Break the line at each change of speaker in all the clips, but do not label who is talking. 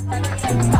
Música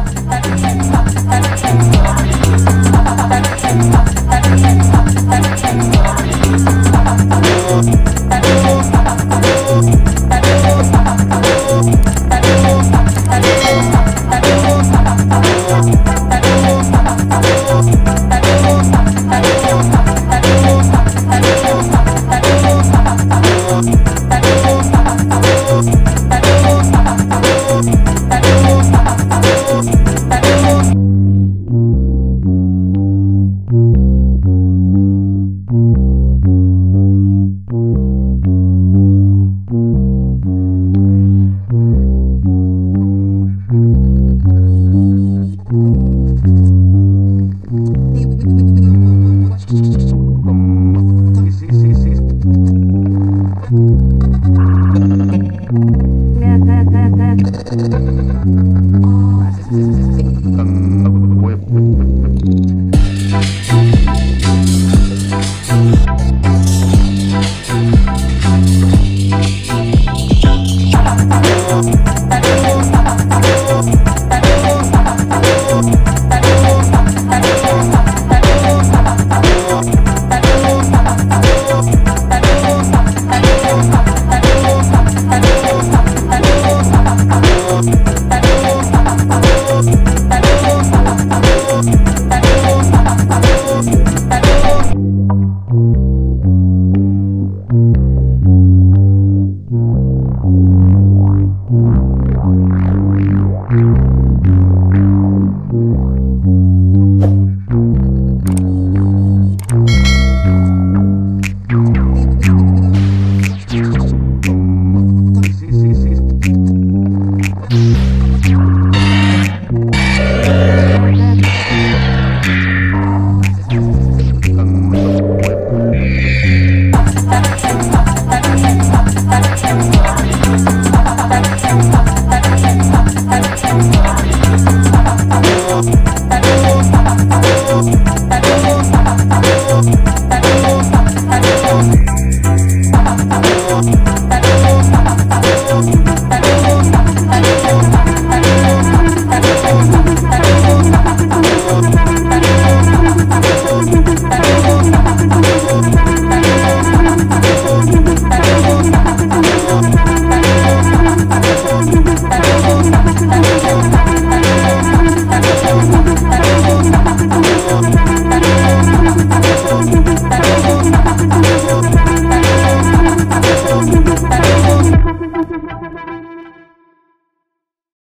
Да-да-да-да. Thank you.